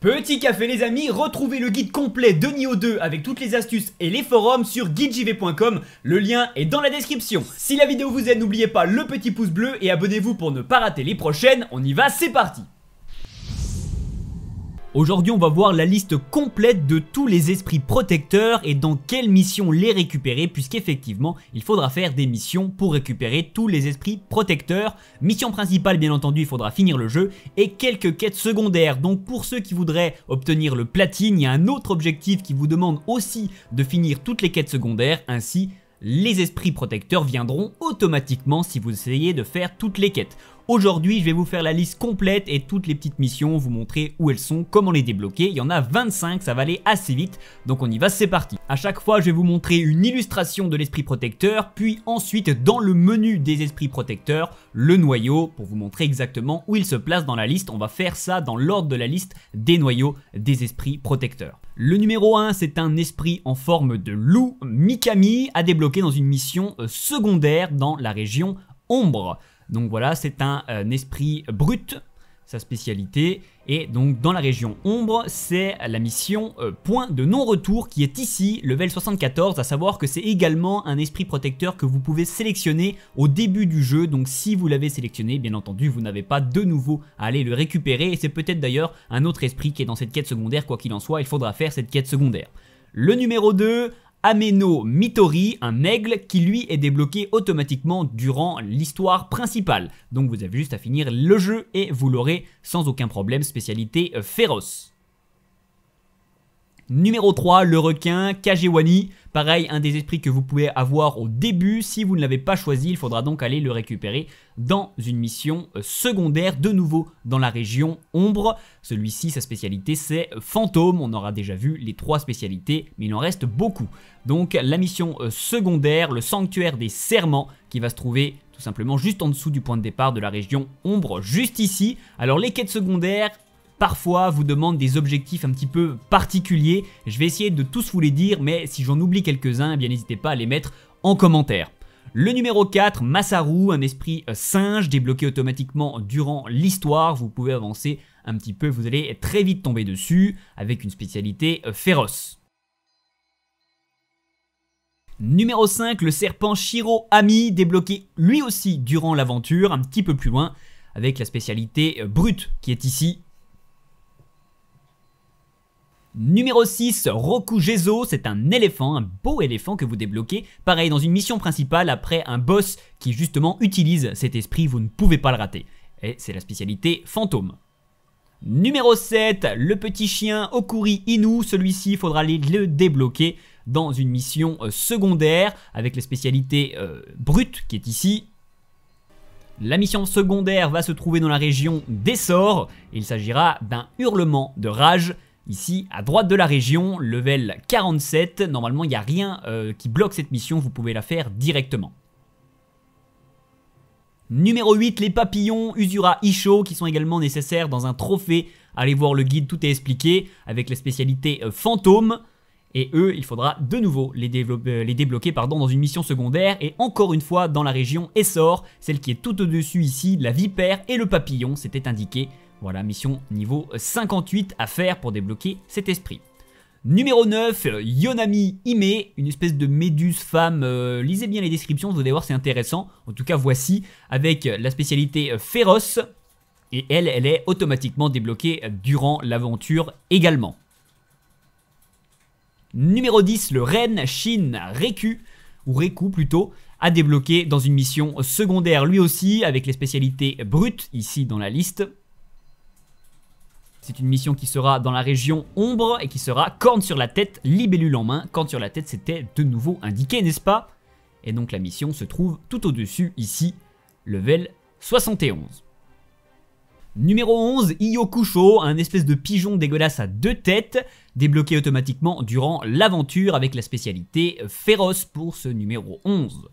Petit café les amis, retrouvez le guide complet de Nioh 2 avec toutes les astuces et les forums sur guidejv.com, le lien est dans la description. Si la vidéo vous aide, n'oubliez pas le petit pouce bleu et abonnez-vous pour ne pas rater les prochaines, on y va, c'est parti Aujourd'hui on va voir la liste complète de tous les esprits protecteurs et dans quelles missions les récupérer puisqu'effectivement il faudra faire des missions pour récupérer tous les esprits protecteurs. Mission principale bien entendu il faudra finir le jeu et quelques quêtes secondaires donc pour ceux qui voudraient obtenir le platine il y a un autre objectif qui vous demande aussi de finir toutes les quêtes secondaires ainsi les esprits protecteurs viendront automatiquement si vous essayez de faire toutes les quêtes. Aujourd'hui, je vais vous faire la liste complète et toutes les petites missions, vous montrer où elles sont, comment les débloquer. Il y en a 25, ça va aller assez vite, donc on y va, c'est parti. A chaque fois, je vais vous montrer une illustration de l'esprit protecteur, puis ensuite, dans le menu des esprits protecteurs, le noyau, pour vous montrer exactement où il se place dans la liste. On va faire ça dans l'ordre de la liste des noyaux des esprits protecteurs. Le numéro 1, c'est un esprit en forme de loup Mikami à débloquer dans une mission euh, secondaire dans la région Ombre. Donc voilà, c'est un, euh, esprit brut, sa spécialité. Et donc dans la région ombre, c'est la mission euh, point de non-retour qui est ici, level 74, à savoir que c'est également un esprit protecteur que vous pouvez sélectionner au début du jeu. Donc si vous l'avez sélectionné, bien entendu, vous n'avez pas de nouveau à aller le récupérer. Et c'est peut-être d'ailleurs un autre esprit qui est dans cette quête secondaire, quoi qu'il en soit, il faudra faire cette quête secondaire. Le numéro 2, Ameno Mitori, un aigle qui lui est débloqué automatiquement durant l'histoire principale. Donc vous avez juste à finir le jeu et vous l'aurez sans aucun problème, spécialité euh, féroce. Numéro 3, le requin Kajewani. Pareil, un des esprits que vous pouvez avoir au début. Si vous ne l'avez pas choisi, il faudra donc aller le récupérer dans une mission euh, secondaire, de nouveau dans la région Ombre. Celui-ci, sa spécialité, c'est Fantôme. On aura déjà vu les trois spécialités, mais il en reste beaucoup. Donc la mission euh, secondaire, le sanctuaire des serments, qui va se trouver tout simplement juste en dessous du point de départ de la région Ombre, juste ici. Alors les quêtes secondaires, parfois vous demande des objectifs un petit peu particuliers. Je vais essayer de tous vous les dire, mais si j'en oublie quelques-uns, eh bien n'hésitez pas à les mettre en commentaire. Le numéro 4, Masaru, un esprit euh, singe débloqué automatiquement durant l'histoire. Vous pouvez avancer un petit peu, vous allez très vite tomber dessus avec une spécialité euh, féroce. Numéro 5, le serpent Shiro Ami, débloqué lui aussi durant l'aventure, un petit peu plus loin, avec la spécialité euh, brute qui est ici Numéro 6, Roku Gezo, c'est un éléphant, un beau éléphant que vous débloquez. Pareil, dans une mission principale, après un boss qui justement utilise cet esprit, vous ne pouvez pas le rater. Et c'est la spécialité fantôme. Numéro 7, le petit chien Okuri Inu, celui-ci, il faudra le débloquer dans une mission euh, secondaire avec la spécialité euh, brute qui est ici. La mission secondaire va se trouver dans la région d'Essor. Il s'agira d'un hurlement de rage Ici, à droite de la région, level 47, normalement il n'y a rien euh, qui bloque cette mission, vous pouvez la faire directement. Numéro 8, les papillons Usura Isho qui sont également nécessaires dans un trophée. Allez voir le guide, tout est expliqué avec la spécialité euh, fantôme. Et eux, il faudra de nouveau les, euh, les débloquer dans une mission secondaire. Et encore une fois, dans la région Essor, celle qui est tout au-dessus ici, la vipère et le papillon, c'était indiqué. Voilà, mission niveau 58 à faire pour débloquer cet esprit. Numéro 9, Yonami Ime, une espèce de méduse femme. Euh, lisez bien les descriptions, vous allez voir, c'est intéressant. En tout cas, voici, avec la spécialité féroce. Et elle, elle est automatiquement débloquée durant l'aventure également. Numéro 10, le Ren Shin Reku, ou Reku plutôt, à débloquer dans une mission secondaire lui aussi, avec les spécialités brutes ici dans la liste. C'est une mission qui sera dans la région ombre et qui sera corne sur la tête, libellule en main. Corne sur la tête, c'était de nouveau indiqué, n'est-ce pas? Et donc la mission se trouve tout au-dessus, ici, level 71. Numéro 11, Iyokusho, un espèce de pigeon dégueulasse à deux têtes, débloqué automatiquement durant l'aventure avec la spécialité féroce pour ce numéro 11.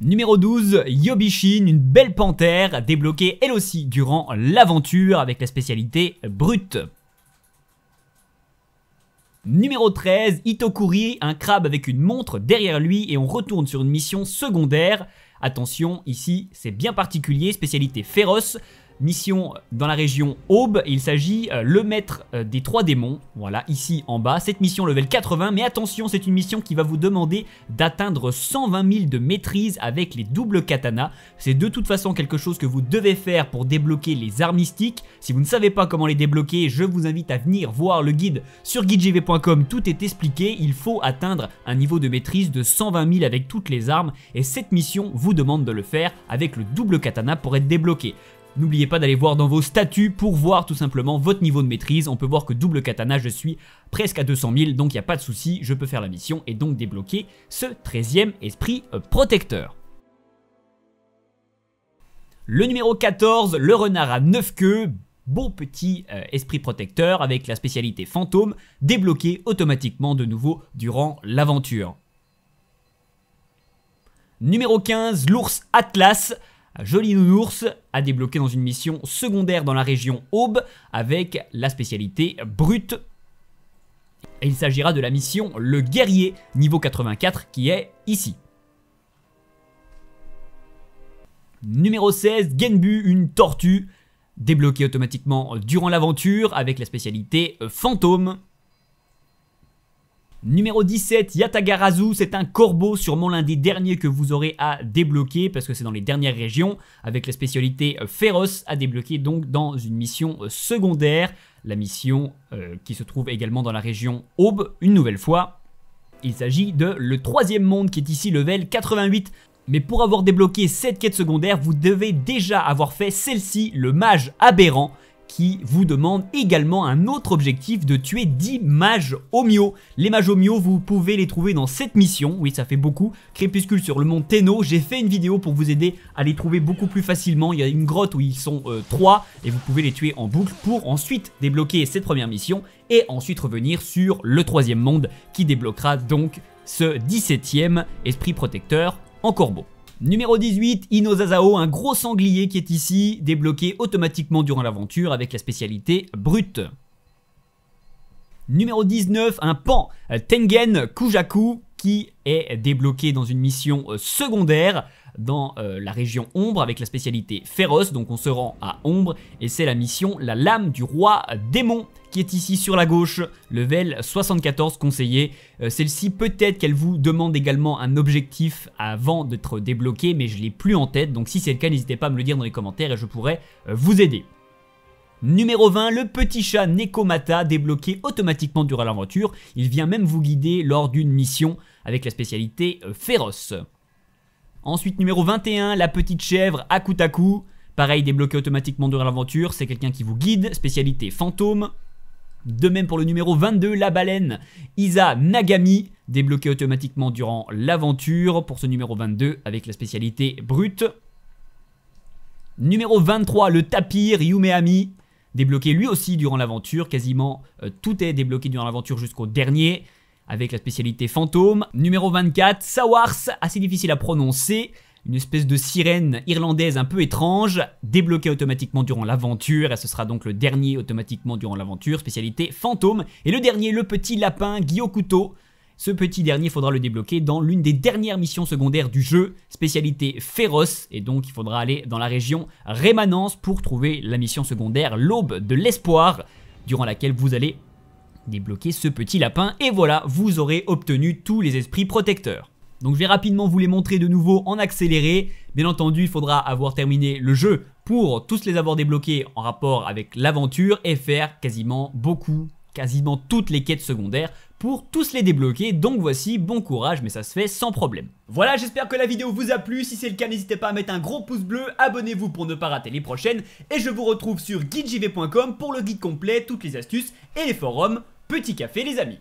Numéro 12, Yobishin, une belle panthère, débloquée elle aussi durant l'aventure avec la spécialité brute. Numéro 13, Itokuri, un crabe avec une montre derrière lui et on retourne sur une mission secondaire. Attention, ici c'est bien particulier, spécialité féroce. Mission dans la région Aube. Il s'agit euh, le maître euh, des trois démons. Voilà, ici en bas. Cette mission level 80. Mais attention, c'est une mission qui va vous demander d'atteindre 120 000 de maîtrise avec les doubles katanas. C'est de toute façon quelque chose que vous devez faire pour débloquer les armes mystiques. Si vous ne savez pas comment les débloquer, je vous invite à venir voir le guide sur guidegv.com. Tout est expliqué. Il faut atteindre un niveau de maîtrise de 120 000 avec toutes les armes. Et cette mission vous demande de le faire avec le double katana pour être débloqué. N'oubliez pas d'aller voir dans vos statuts pour voir tout simplement votre niveau de maîtrise. On peut voir que double katana, je suis presque à 200 000, donc il n'y a pas de souci, je peux faire la mission et donc débloquer ce 13e esprit euh, protecteur. Le numéro 14, le renard à 9 queues, beau petit euh, esprit protecteur avec la spécialité fantôme, débloqué automatiquement de nouveau durant l'aventure. Numéro 15, l'ours Atlas, Joli nounours à débloquer dans une mission secondaire dans la région Aube avec la spécialité brute. Il s'agira de la mission Le Guerrier niveau 84 qui est ici. Numéro 16, Genbu, une tortue, débloquée automatiquement durant l'aventure avec la spécialité Fantôme. Numéro 17, Yatagarazu, c'est un corbeau, sûrement l'un des derniers que vous aurez à débloquer parce que c'est dans les dernières régions avec la spécialité euh, féroce à débloquer donc dans une mission euh, secondaire, la mission euh, qui se trouve également dans la région Aube une nouvelle fois. Il s'agit de le troisième monde qui est ici level 88. Mais pour avoir débloqué cette quête secondaire, vous devez déjà avoir fait celle-ci, le mage aberrant, qui vous demande également un autre objectif de tuer 10 mages Omio. Les mages Omio, vous pouvez les trouver dans cette mission, oui ça fait beaucoup, Crépuscule sur le mont Tenno, j'ai fait une vidéo pour vous aider à les trouver beaucoup plus facilement, il y a une grotte où ils sont 3 euh, et vous pouvez les tuer en boucle pour ensuite débloquer cette première mission et ensuite revenir sur le troisième monde qui débloquera donc ce 17ème esprit protecteur en corbeau. Numéro 18, Inozazao, un gros sanglier qui est ici, débloqué automatiquement durant l'aventure avec la spécialité brute. Numéro 19, un pan, Tengen Kujaku, qui est débloqué dans une mission euh, secondaire dans euh, la région Ombre avec la spécialité féroce, donc on se rend à Ombre et c'est la mission La Lame du Roi Démon qui est ici sur la gauche, level 74 conseillé. Euh, celle-ci peut-être qu'elle vous demande également un objectif avant d'être débloqué mais je l'ai plus en tête donc si c'est le cas n'hésitez pas à me le dire dans les commentaires et je pourrais euh, vous aider. Numéro 20, le petit chat Nekomata, débloqué automatiquement durant l'aventure. Il vient même vous guider lors d'une mission avec la spécialité féroce. Ensuite, numéro 21, la petite chèvre Akutaku. Pareil, débloqué automatiquement durant l'aventure, c'est quelqu'un qui vous guide, spécialité fantôme. De même pour le numéro 22, la baleine Isa Nagami, débloqué automatiquement durant l'aventure pour ce numéro 22 avec la spécialité brute. Numéro 23, le tapir Yumeami, débloqué lui aussi durant l'aventure, quasiment euh, tout est débloqué durant l'aventure jusqu'au dernier avec la spécialité fantôme. Numéro 24, Sawars, assez difficile à prononcer. Une espèce de sirène irlandaise un peu étrange, débloquée automatiquement durant l'aventure, et ce sera donc le dernier automatiquement durant l'aventure, spécialité fantôme. Et le dernier, le petit lapin Gyokuto. Ce petit dernier, faudra le débloquer dans l'une des dernières missions secondaires du jeu, spécialité féroce, et donc il faudra aller dans la région Rémanence pour trouver la mission secondaire L'aube de l'espoir, durant laquelle vous allez débloquer ce petit lapin et voilà, vous aurez obtenu tous les esprits protecteurs. Donc je vais rapidement vous les montrer de nouveau en accéléré. Bien entendu, il faudra avoir terminé le jeu pour tous les avoir débloqués en rapport avec l'aventure et faire quasiment beaucoup, quasiment toutes les quêtes secondaires pour tous les débloquer. Donc voici, bon courage, mais ça se fait sans problème. Voilà, j'espère que la vidéo vous a plu. Si c'est le cas, n'hésitez pas à mettre un gros pouce bleu, abonnez-vous pour ne pas rater les prochaines. Et je vous retrouve sur guidejv.com pour le guide complet, toutes les astuces et les forums. Petit café les amis